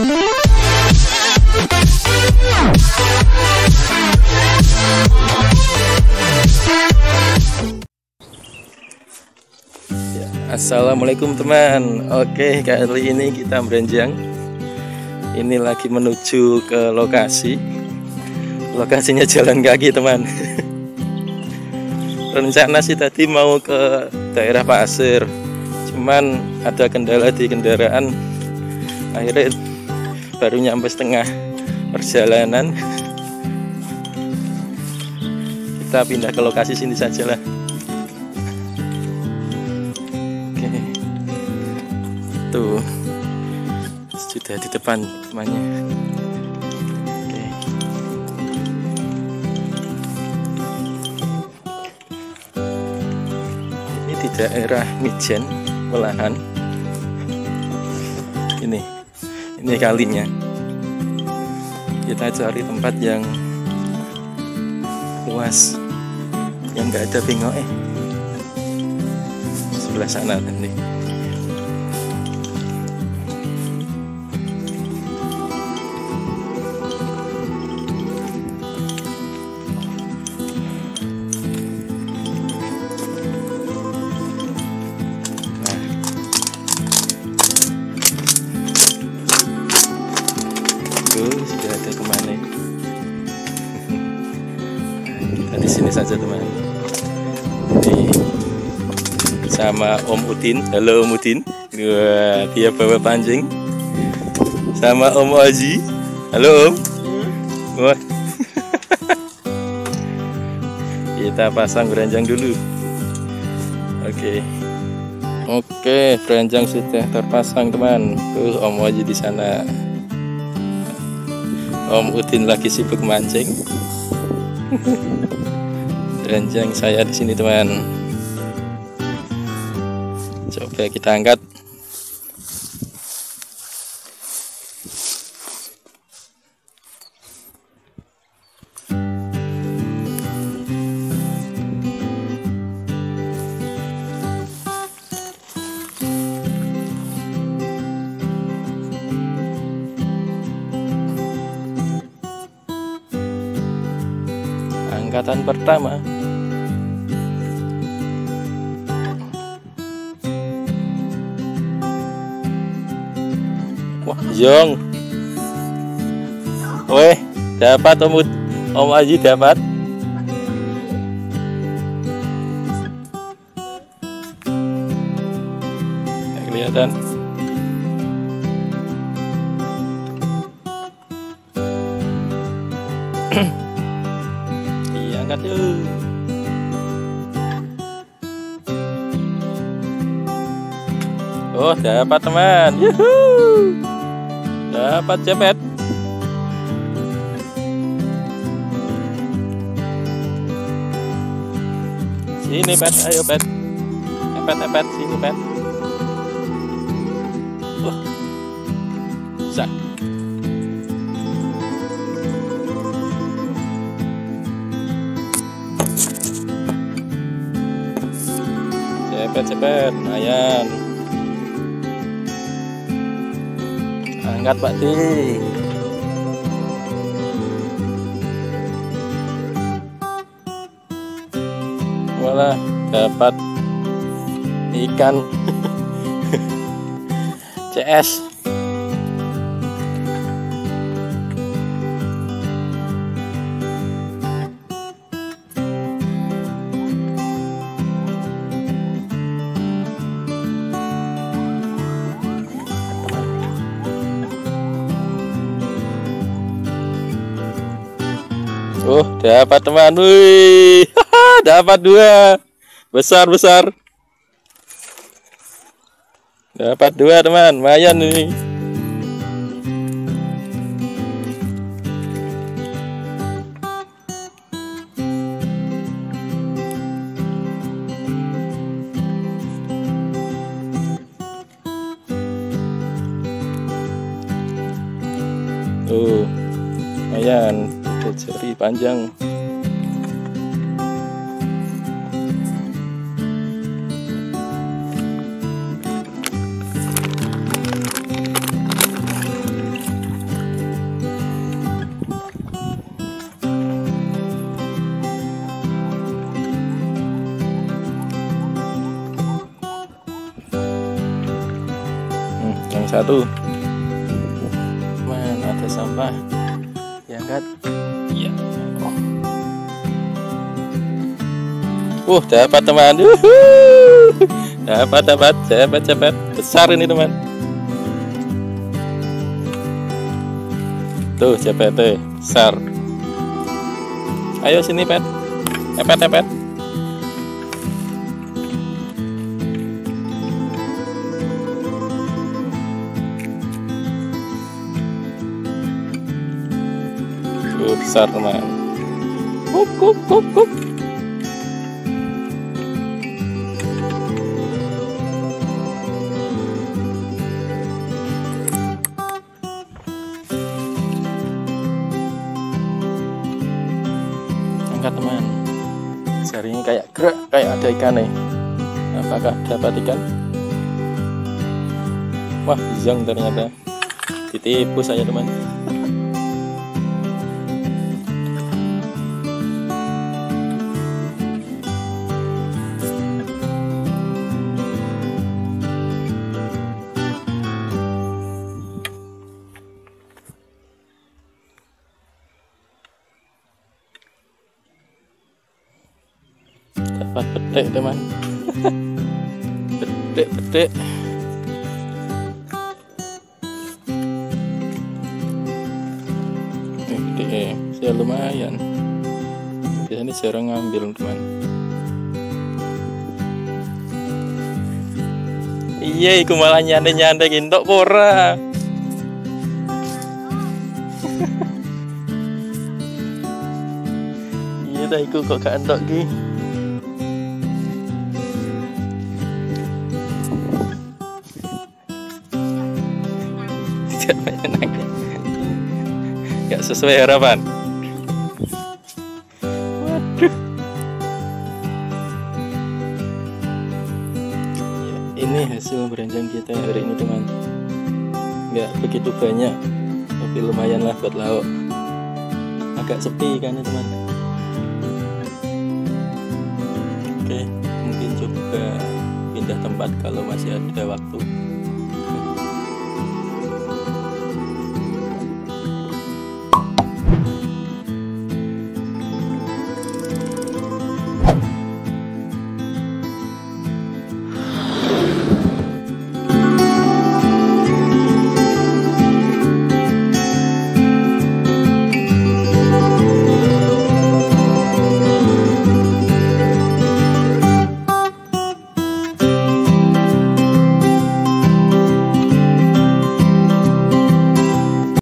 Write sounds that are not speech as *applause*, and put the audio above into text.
Assalamualaikum teman. Oke kali ini kita berenjang. Ini lagi menuju ke lokasi. Lokasinya jalan kaki teman. *laughs* Rencana sih tadi mau ke daerah Pasir. Cuman ada kendala di kendaraan. Akhirnya baru nyampe setengah perjalanan Kita pindah ke lokasi sini saja lah Oke. Tuh. Sudah di depan temannya. Oke. Ini di daerah Mijen, Melahan. Kalinya. Kita cari tempat yang luas yang nggak ada bengok eh sebelah sana nanti. Kita di sini saja teman. Nih sama Om Udin. Halo Om Udin. Wah, dia bawa pancing. Sama Om Oji. Halo Om. Wah. *laughs* Kita pasang beranjang dulu. Oke. Oke, beranjang sudah terpasang teman. Tuh Om Oji di sana. Om Udin lagi sibuk mancing. Beranjang saya di sini teman. Coba kita angkat angkatan pertama Wah, Jong. Weh, dapat Om Om Aji dapat. Nggak kelihatan. Oh, dapat teman. Yuhuu. Dapat cepet. Sini pet, ayo pet. Epet, epet, sini pet. Wah. Zak. Cepet, cepet. Angkat Pak Di. Walah, dapat ikan *laughs* CS. Oh, dapat teman. Wih, *laughs* dapat dua. Besar, besar. Dapat dua teman, lumayan nih. Tuh, lumayan seri panjang hmm, satu. mana ada sampah ya kan? Uh dapat teman. Uhuh. dapat dapat dapat dapat. Besar ini teman. Tuh CPT besar. Ayo sini pet. Epet epet tuh besar teman. Kup kup kup kup jaringnya kayak gerak kayak ada ikan nih. Apakah dapat ikan. Wah zong ternyata. Ditipu saya teman dapat petik teman petik petik. Petik eh. Saya lumayan. Biasanya jarang ngambil teman iya iku malah nyanda nyanda gintok pora. *laughs* Iya dah iku kok gak entok ki Tidak menyenangkan. Gak sesuai harapan. Waduh. Ya, ini hasil beranjang kita hari ini teman. Gak begitu banyak, tapi lumayan lah buat lauk. Agak sepi kan ya teman. Oke, mungkin coba pindah tempat kalau masih ada waktu.